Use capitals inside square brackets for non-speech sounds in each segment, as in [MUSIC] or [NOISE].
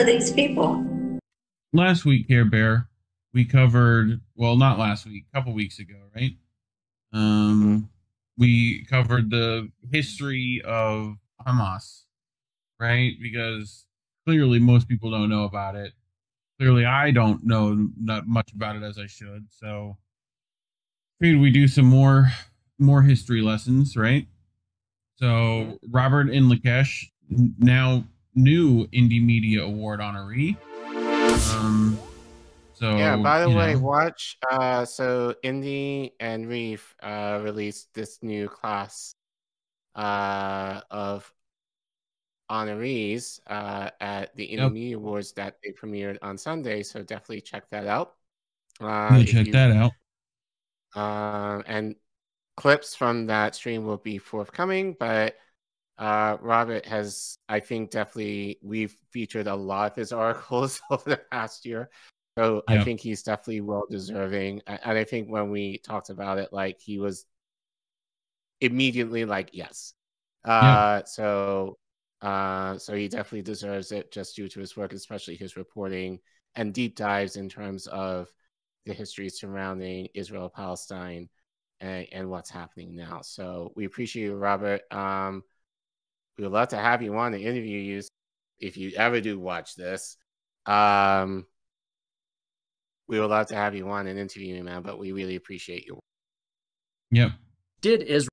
are these people? Last week, Care Bear, we covered, well, not last week, a couple weeks ago, right? Um, we covered the history of Hamas, right? Because clearly most people don't know about it. Clearly, I don't know not much about it as I should. So, figured we do some more more history lessons, right? So, Robert Inlakesh, now new Indie Media Award honoree. Um, so yeah, by the way, know, watch uh so Indie and Reef uh released this new class uh of honorees uh at the Indie Yep. Media Awards that they premiered on Sunday, so definitely check that out. Uh check you- that out. um, and clips from that stream will be forthcoming. But uh, Robert has, I think, definitely we've featured a lot of his [LAUGHS] articles [LAUGHS] over the past year, so I think he's definitely well deserving. And I think when we talked about it, like he was immediately like, yes. Uh, so. Uh, so he definitely deserves it just due to his work, especially his reporting and deep dives in terms of the history surrounding Israel Palestine and, and what's happening now. So we appreciate you, Robert. Um, we would love to have you on to interview you if you ever do watch this. Um, we would love to have you on and interview you, man. But we really appreciate you. Yep. Did Israel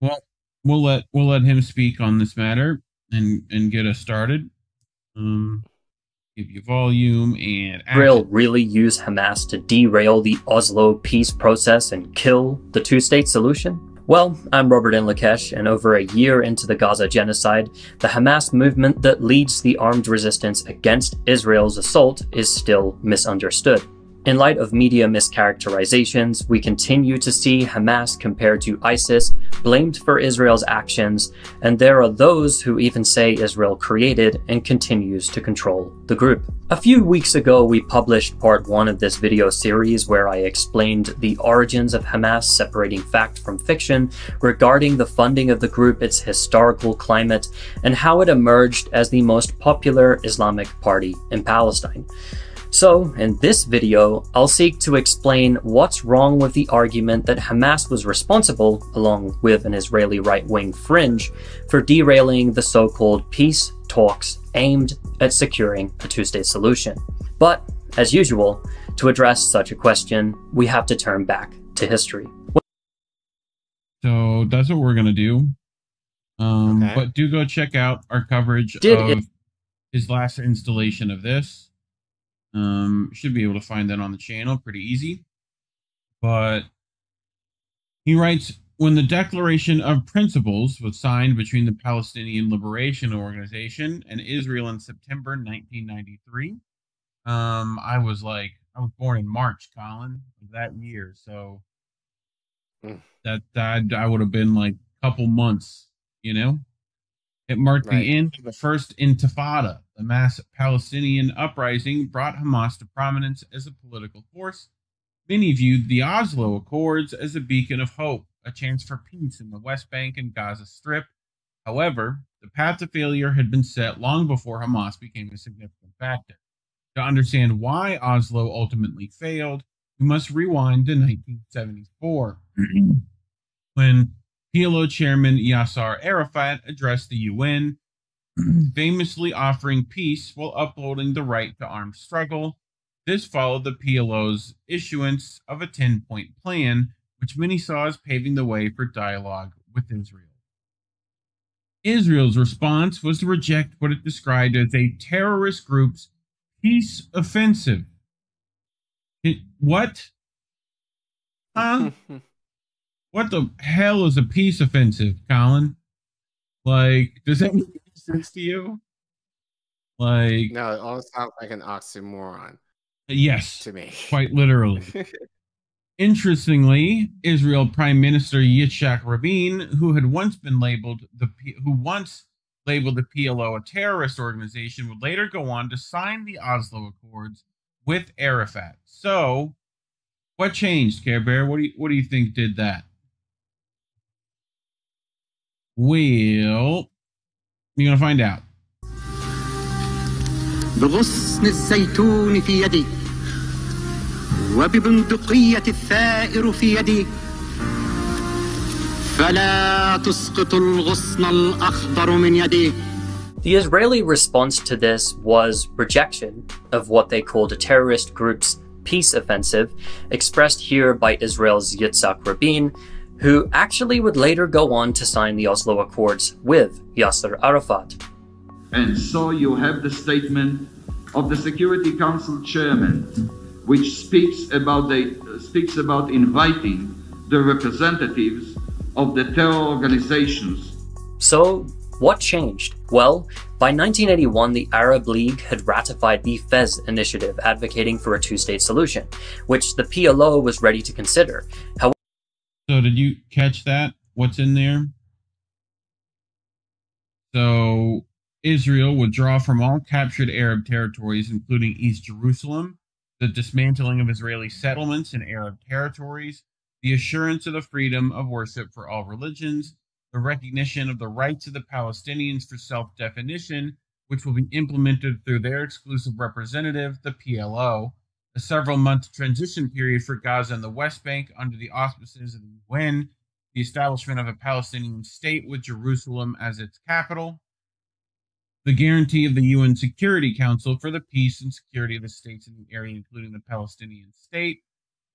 Well, we'll let we'll let him speak on this matter and and get us started. Um, give you volume and Israel really use Hamas to derail the Oslo peace process and kill the two state solution? Well, I'm Robert Inlakesh, and over a year into the Gaza genocide, the Hamas movement that leads the armed resistance against Israel's assault is still misunderstood. In light of media mischaracterizations, we continue to see Hamas compared to ISIS, blamed for Israel's actions, and there are those who even say Israel created and continues to control the group. A few weeks ago, we published part one of this video series where I explained the origins of Hamas, separating fact from fiction, regarding the funding of the group, its historical climate, and how it emerged as the most popular Islamic party in Palestine. So, in this video, I'll seek to explain what's wrong with the argument that Hamas was responsible, along with an Israeli right wing fringe, for derailing the so called peace talks aimed at securing a two state solution. But, as usual, to address such a question, we have to turn back to history. So that's what we're gonna do. Um, Okay. but do go check out our coverage Did of it- his last installation of this. Um, should be able to find that on the channel pretty easy. But he writes when the Declaration of Principles was signed between the Palestinian Liberation Organization and Israel in September 1993. Um, I was like, I was born in March, Collin, that year, so Mm. that that I would have been like a couple months, you know. It marked Right. the end of the first Intifada. The mass Palestinian uprising brought Hamas to prominence as a political force. Many viewed the Oslo Accords as a beacon of hope, a chance for peace in the West Bank and Gaza Strip. However, the path to failure had been set long before Hamas became a significant factor. To understand why Oslo ultimately failed, we must rewind to 1974, [CLEARS THROAT] when PLO chairman Yasser Arafat addressed the UN, [CLEARS THROAT] famously offering peace while upholding the right to armed struggle. This followed the PLO's issuance of a 10 point plan, which many saw as paving the way for dialogue with Israel. Israel's response was to reject what it described as a terrorist group's peace offensive. It, what? Huh? [LAUGHS] what the hell is a peace offensive, Collin? Like, does that [LAUGHS] sense to you? Like, no, it all sounds like an oxymoron yes, to me. quite literally. [LAUGHS] Interestingly, Israel Prime Minister Yitzhak Rabin, who had once been labeled the who once labeled the PLO a terrorist organization, would later go on to sign the Oslo Accords with Arafat. So, what changed, Care Bear? What do you what do you think did that? Well, you're gonna find out. بغصن الزيتون في يدي وببندقية الثائر في يدي فلا تسقط الغصن الأخضر من يدي The Israeli response to this was rejection of what they called a terrorist group's peace offensive, expressed here by Israel's Yitzhak Rabin, who actually would later go on to sign the Oslo Accords with Yasser Arafat. And so you have the statement of the Security Council chairman, which speaks about the speaks about inviting the representatives of the terror organizations. So what changed? Well, by 1981, the Arab League had ratified the Fez initiative advocating for a two state solution, which the PLO was ready to consider. However, so, did you catch that? What's in there? So, Israel withdraw from all captured Arab territories, including East Jerusalem, the dismantling of Israeli settlements in Arab territories, the assurance of the freedom of worship for all religions, the recognition of the rights of the Palestinians for self definition, which will be implemented through their exclusive representative, the PLO, a several month transition period for Gaza and the West Bank under the auspices of the UN, the establishment of a Palestinian state with Jerusalem as its capital, the guarantee of the UN Security Council for the peace and security of the states in the area, including the Palestinian state,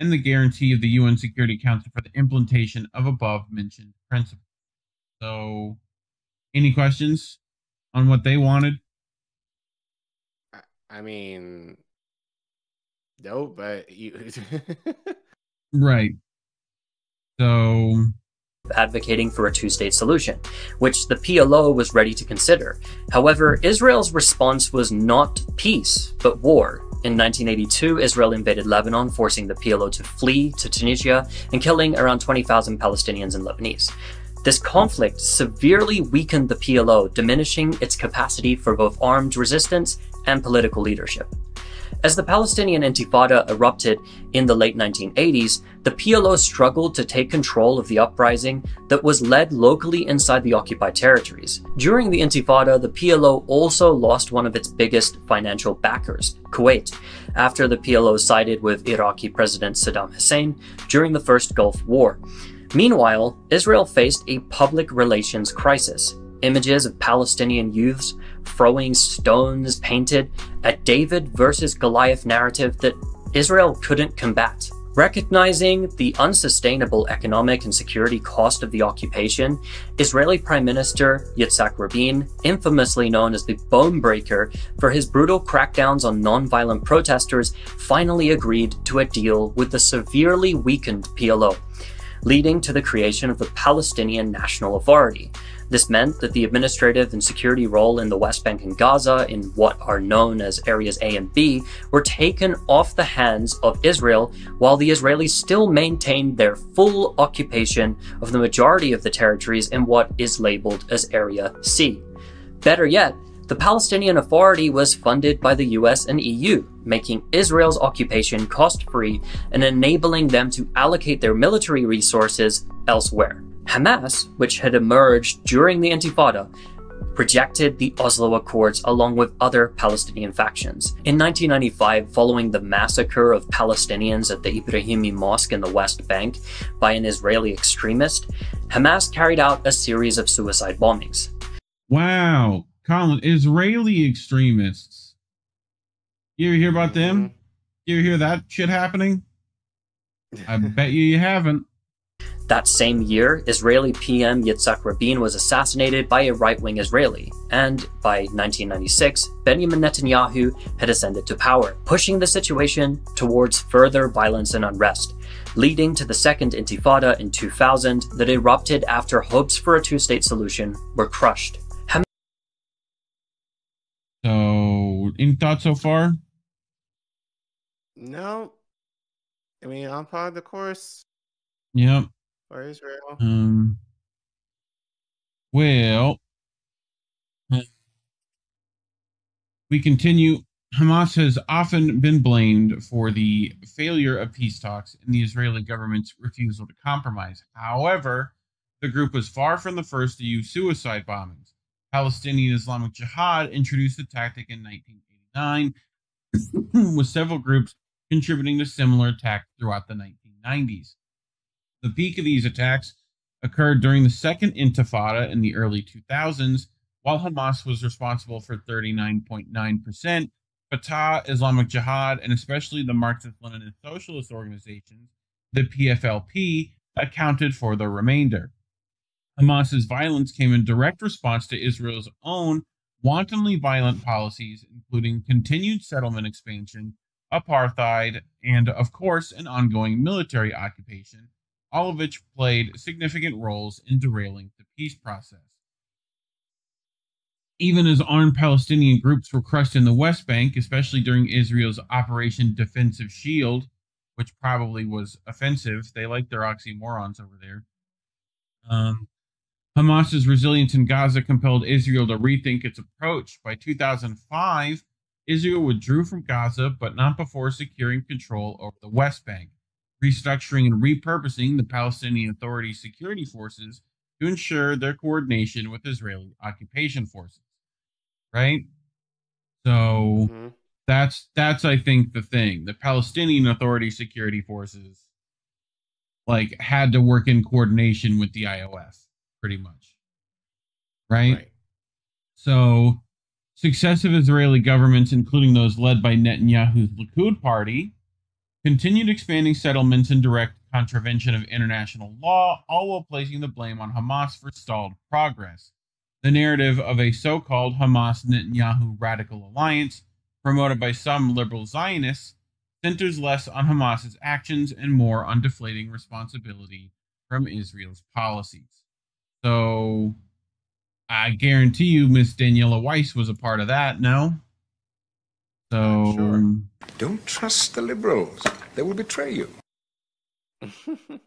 and the guarantee of the UN Security Council for the implementation of above mentioned principles. So, any questions on what they wanted? I mean, no, but you. [LAUGHS] right. So. Advocating for a two state solution, which the PLO was ready to consider. However, Israel's response was not peace, but war. In 1982, Israel invaded Lebanon, forcing the PLO to flee to Tunisia and killing around 20,000 Palestinians and Lebanese. This conflict severely weakened the PLO, diminishing its capacity for both armed resistance and political leadership. As the Palestinian Intifada erupted in the late 1980s, the PLO struggled to take control of the uprising that was led locally inside the occupied territories. During the Intifada, the PLO also lost one of its biggest financial backers, Kuwait, after the PLO sided with Iraqi President Saddam Hussein during the First Gulf War. Meanwhile, Israel faced a public relations crisis. Images of Palestinian youths throwing stones painted a David versus Goliath narrative that Israel couldn't combat. Recognizing the unsustainable economic and security cost of the occupation, Israeli Prime Minister Yitzhak Rabin, infamously known as the bone breaker for his brutal crackdowns on nonviolent protesters, finally agreed to a deal with the severely weakened PLO leading to the creation of the Palestinian National Authority. This meant that the administrative and security role in the West Bank and Gaza, in what are known as Areas A and B, were taken off the hands of Israel, while the Israelis still maintained their full occupation of the majority of the territories in what is labeled as Area C. Better yet, the Palestinian Authority was funded by the US and EU, making Israel's occupation cost free and enabling them to allocate their military resources elsewhere. Hamas, which had emerged during the Intifada, rejected the Oslo Accords along with other Palestinian factions. In 1995, following the massacre of Palestinians at the Ibrahimi Mosque in the West Bank by an Israeli extremist, Hamas carried out a series of suicide bombings. Wow. Collin, Israeli extremists. You ever hear about them? Mm-hmm. You ever hear that shit happening? I bet you you haven't. [LAUGHS] That same year, Israeli PM Yitzhak Rabin was assassinated by a right wing Israeli, and by 1996, Benjamin Netanyahu had ascended to power, pushing the situation towards further violence and unrest, leading to the Second Intifada in 2000 that erupted after hopes for a two state solution were crushed. So, any thoughts so far? No. I mean, I'm part of the course. Yep. For Israel. Um. Well, we continue. Hamas has often been blamed for the failure of peace talks and the Israeli government's refusal to compromise. However, the group was far from the first to use suicide bombings. Palestinian Islamic Jihad introduced the tactic in 1989, [CLEARS THROAT] with several groups contributing to similar attacks throughout the 1990s. The peak of these attacks occurred during the Second Intifada in the early 2000s, while Hamas was responsible for 39.9%. Fatah, Islamic Jihad, and especially the Marxist Leninist socialist organizations, the PFLP, accounted for the remainder. Hamas's violence came in direct response to Israel's own wantonly violent policies, including continued settlement expansion, apartheid, and, of course, an ongoing military occupation, all of which played significant roles in derailing the peace process even as armed Palestinian groups were crushed in the West Bank, especially during Israel's Operation Defensive Shield, which probably was offensive. They like their oxymorons over there. Um, Hamas's resilience in Gaza compelled Israel to rethink its approach. By 2005, Israel withdrew from Gaza, but not before securing control over the West Bank, restructuring and repurposing the Palestinian Authority security forces to ensure their coordination with Israeli occupation forces right? So mm-hmm. that's that's I think the thing. The Palestinian Authority security forces like had to work in coordination with the IOF pretty much. Right? right. So successive Israeli governments including those led by Netanyahu's Likud party continued expanding settlements in direct contravention of international law, all while placing the blame on Hamas for stalled progress the narrative of a so called Hamas Netanyahu radical alliance, promoted by some liberal Zionists, centers less on Hamas's actions and more on deflating responsibility from Israel's policies. So I guarantee you Miss Daniela Weiss was a part of that, no? So sure. Um, Don't trust the liberals. They will betray you. [LAUGHS]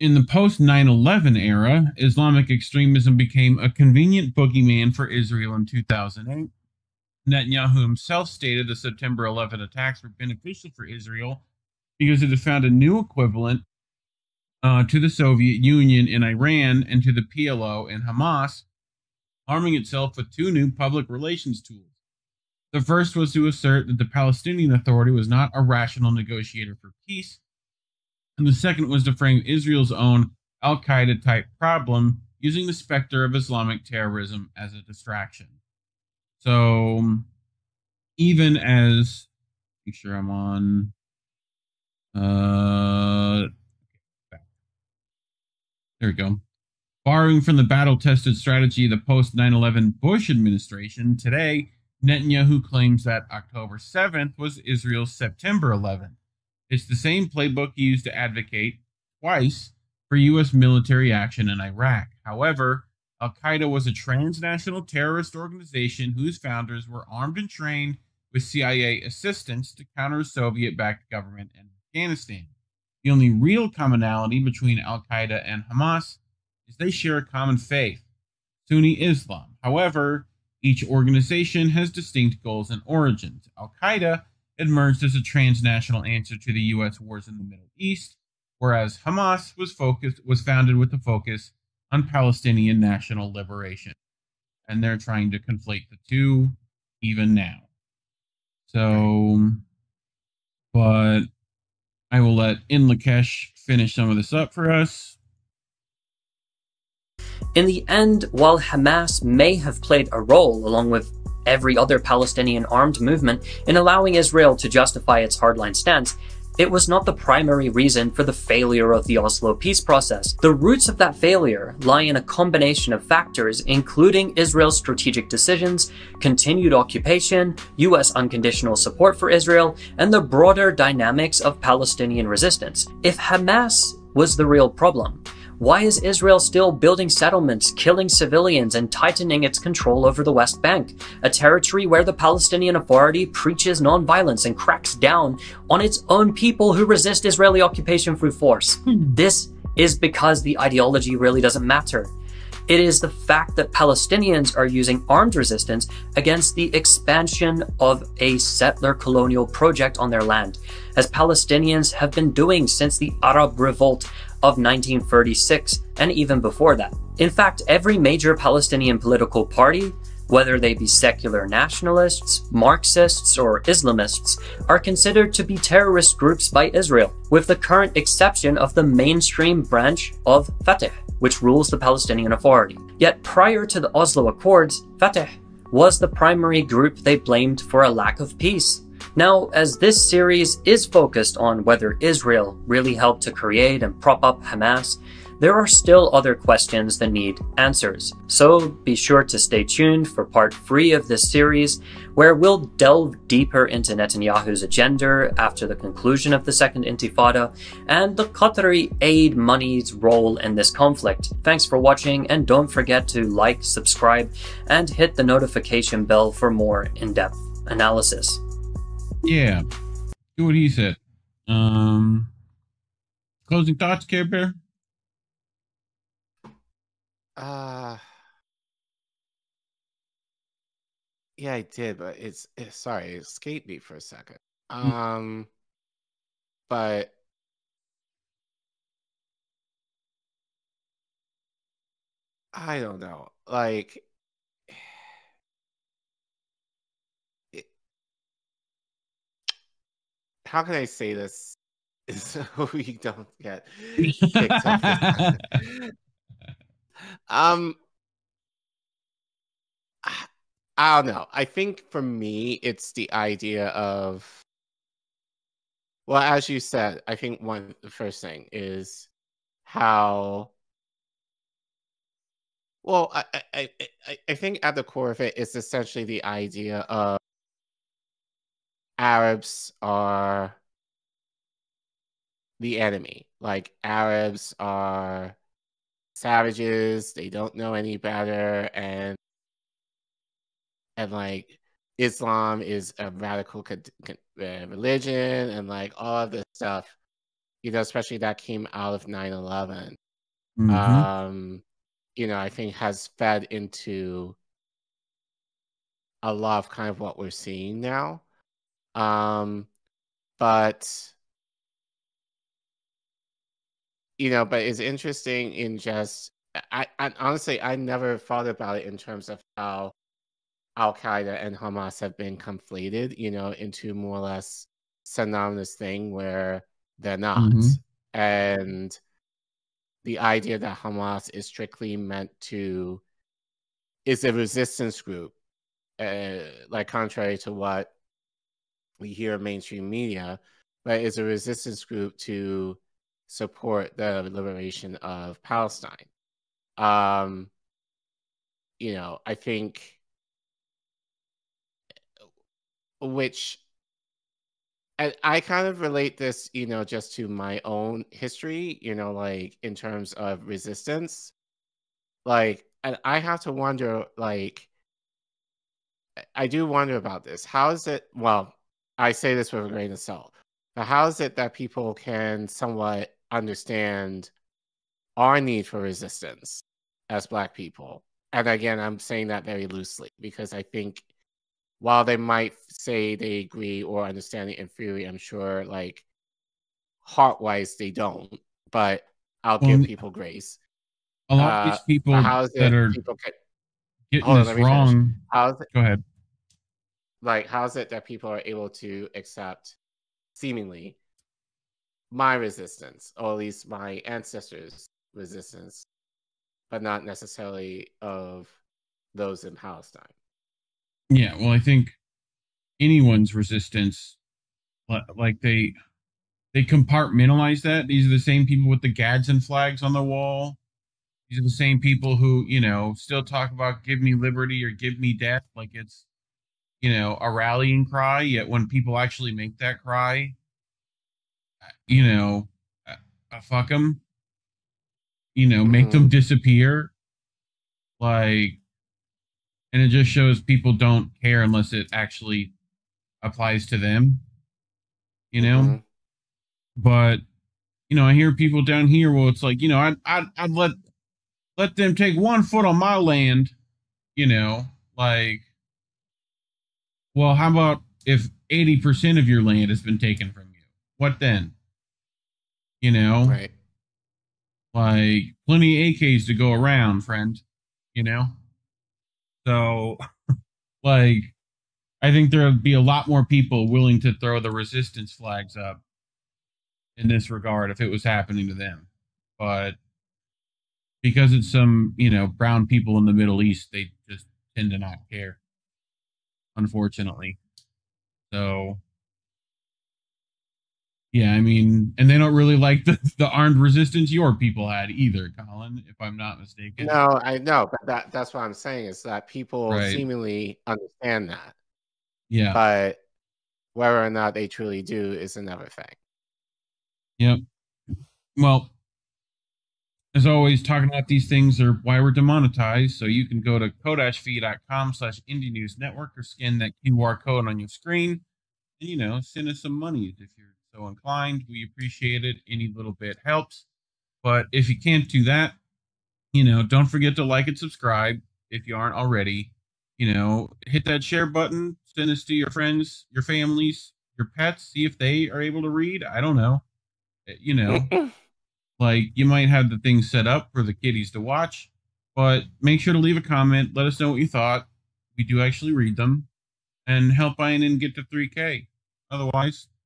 In the post 9 11 era, Islamic extremism became a convenient boogeyman for Israel in 2008. Netanyahu himself stated the September 11 attacks were beneficial for Israel because it had found a new equivalent uh, to the Soviet Union in Iran and to the PLO in Hamas, arming itself with two new public relations tools. The first was to assert that the Palestinian Authority was not a rational negotiator for peace, and the second was to frame Israel's own Al Qaeda type problem using the specter of Islamic terrorism as a distraction. So, even as, make sure I'm on. Uh, there we go. Borrowing from the battle tested strategy of the post 9 11 Bush administration, today Netanyahu claims that October 7th was Israel's September 11th. It's the same playbook he used to advocate twice for U.S. military action in Iraq. However, Al Qaeda was a transnational terrorist organization whose founders were armed and trained with CIA assistance to counter Soviet backed government in Afghanistan. The only real commonality between Al Qaeda and Hamas is they share a common faith Sunni Islam. However, each organization has distinct goals and origins. Al Qaeda emerged as a transnational answer to the U.S. wars in the Middle East, whereas Hamas was focused was founded with a focus on Palestinian national liberation, and they're trying to conflate the two even now. So, but I will let Inlakesh finish some of this up for us. In the end, while Hamas may have played a role along with every other Palestinian armed movement in allowing Israel to justify its hardline stance, it was not the primary reason for the failure of the Oslo peace process. The roots of that failure lie in a combination of factors, including Israel's strategic decisions, continued occupation, US unconditional support for Israel, and the broader dynamics of Palestinian resistance. If Hamas was the real problem, why is Israel still building settlements, killing civilians, and tightening its control over the West Bank, a territory where the Palestinian Authority preaches nonviolence and cracks down on its own people who resist Israeli occupation through force? Hmm. This is because the ideology really doesn't matter. It is the fact that Palestinians are using armed resistance against the expansion of a settler colonial project on their land, as Palestinians have been doing since the Arab Revolt of 1936 and even before that. In fact, every major Palestinian political party whether they be secular nationalists, Marxists, or Islamists, are considered to be terrorist groups by Israel, with the current exception of the mainstream branch of Fatah, which rules the Palestinian Authority. Yet prior to the Oslo Accords, Fatah was the primary group they blamed for a lack of peace. Now, as this series is focused on whether Israel really helped to create and prop up Hamas, there are still other questions that need answers. So be sure to stay tuned for part 3 of this series, where we'll delve deeper into Netanyahu's agenda after the conclusion of the Second Intifada and the Qatari aid money's role in this conflict. Thanks for watching, and don't forget to like, subscribe, and hit the notification bell for more in depth analysis. Yeah. Do what he said. Um closing thoughts, Care Bear? Uh yeah, I did, but it's, it's sorry, it escaped me for a second. Um, but I don't know. Like, [SIGHS] it, how can I say this [LAUGHS] so we don't get kicked off? [LAUGHS] [LAUGHS] um, I- I don't know. I think for me, it's the idea of, well, as you said, I think one the first thing is how. Well, I I, I, I- think at the core of it is essentially the idea of Arabs are the enemy. Like Arabs are savages, they don't know any better, and and like Islam is a radical con- con- uh, religion, and like all of this stuff, you know, especially that came out of 9 11 Mhm. um, you know, I think has fed into a lot of kind of what we're seeing now. Um, but you know, but it's interesting in just I, I honestly I never thought about it in terms of how Al Qaeda and Hamas have been conflated, you know, into more or less synonymous thing where they're not. Mhm. And the idea that Hamas is strictly meant to is a resistance group, uh, like contrary to what we hear in mainstream media, but is a resistance group to support the liberation of Palestine. Um, you know, I think which I, I kind of relate this, you know, just to my own history, you know, like in terms of resistance. Like, and I have to wonder, like, I- I do wonder about this. How is it? Well, I say this with a grain of salt, but how is it that people can somewhat understand our need for resistance as Black people? And again, I'm saying that very loosely because I think while they might say they agree or understand it in theory, I'm sure like heart wise they don't. But I'll give people grace. A lot of Uh, these people is it that are people can, getting on, this finish. wrong. how is it Go ahead. like how is it that people are able to accept seemingly my resistance, or at least my ancestors' resistance, but not necessarily of those in Palestine? Yeah, well, I think anyone's resistance, like they they compartmentalize that. These are the same people with the Gadsden flags on the wall. These are the same people who, you know, still talk about "Give me liberty" or "Give me death," like it's, you know, a rallying cry. Yet when people actually make that cry, uh, you know, uh, uh, fuck them. You know, make them disappear. Like and it just shows people don't care unless it actually applies to them you know? Mhm. but you know i hear people down here well it's like you know i'd i'd, I'd let let them take one foot on my land you know like well how about if 80% of your land has been taken from you? What then? You know? Right. like plenty of ak's to go around friend you know So, like, I think there would be a lot more people willing to throw the resistance flags up in this regard if it was happening to them. But because it's some, you know, brown people in the Middle East, they just tend to not care, unfortunately. So, yeah, I mean, and they don't really like the, the armed resistance your people had either, Collin, if I'm not mistaken. No, I know, but that that's what I'm saying is that people Right. seemingly understand that, Yeah. but whether or not they truly do is another thing. Yep. Well, as always, talking about these things are why we're demonetized. So you can go to kodashfee.com slash indie news network or scan that QR code on your screen and, you know, send us some money if you're so inclined. We appreciate it. Any little bit helps. But if you can't do that, you know, don't forget to like and subscribe if you aren't already. You know, hit that share button, send us to your friends, your families, your pets, see if they are able to read. I don't know. Uh, You know, [LAUGHS] like you might have the thing set up for the kiddies to watch, but make sure to leave a comment. Let us know what you thought. We do actually read them and help INN get to 3K. Otherwise,